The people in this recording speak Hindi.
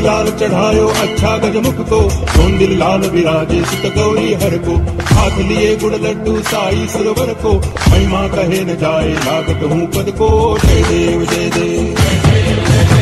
लाल चढ़ायो अच्छा गजमुख को। सोंदिल लाल विराजे सुत गौरी हर को। हाथ लिए गुड़ लड्डू साई सरोवर को। महिमा कहे न जाए, लागत हूँ पद को। जय देव जय देव।